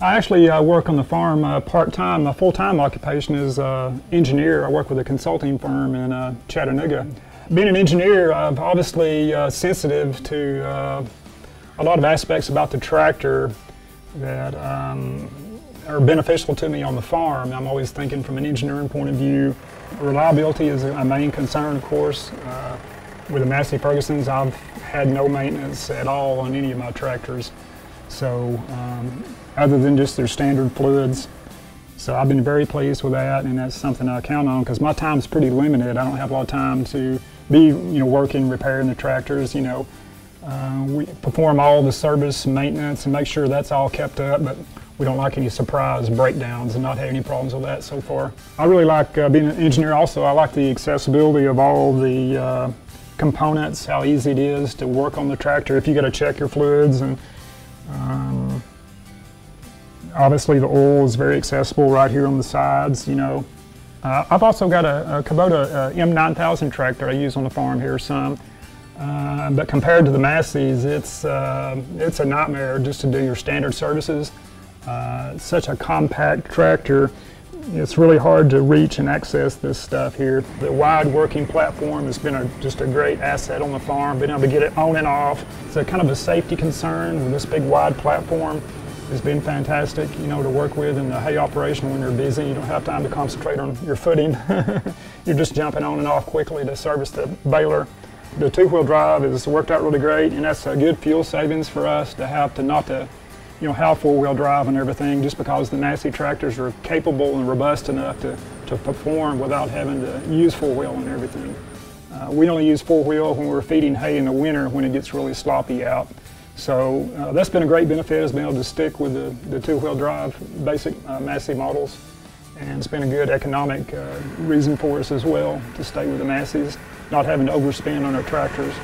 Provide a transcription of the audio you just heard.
I actually uh, work on the farm uh, part-time. My full-time occupation is uh, engineer. I work with a consulting firm in uh, Chattanooga. Being an engineer, I'm obviously uh, sensitive to uh, a lot of aspects about the tractor that um, are beneficial to me on the farm. I'm always thinking from an engineering point of view. Reliability is a main concern, of course. with the Massey Fergusons, I've had no maintenance at all on any of my tractors. So um, other than just their standard fluids. So I've been very pleased with that and that's something I count on because my time's pretty limited. I don't have a lot of time to be you know working, repairing the tractors, you know. Uh, we perform all the service maintenance and make sure that's all kept up, but we don't like any surprise breakdowns and not have any problems with that so far. I really like uh, being an engineer also. I like the accessibility of all the uh, components, how easy it is to work on the tractor if you got to check your fluids and um, obviously the oil is very accessible right here on the sides, you know. Uh, I've also got a, a Kubota uh, M9000 tractor I use on the farm here some. Uh, but compared to the Masseys, it's, uh, it's a nightmare just to do your standard services. Uh, such a compact tractor. It's really hard to reach and access this stuff here. The wide working platform has been a, just a great asset on the farm, being able to get it on and off. It's a kind of a safety concern with this big wide platform It's been fantastic, you know, to work with in the hay operation when you're busy. You don't have time to concentrate on your footing. you're just jumping on and off quickly to service the baler. The two-wheel drive has worked out really great, and that's a good fuel savings for us to have to not to, you know, have four-wheel drive and everything, just because the Massey tractors are capable and robust enough to, to perform without having to use four-wheel and everything. Uh, we only use four-wheel when we're feeding hay in the winter when it gets really sloppy out. So uh, that's been a great benefit is being able to stick with the, the two-wheel drive basic uh, Massey models. And it's been a good economic uh, reason for us as well to stay with the Masseys, not having to overspend on our tractors.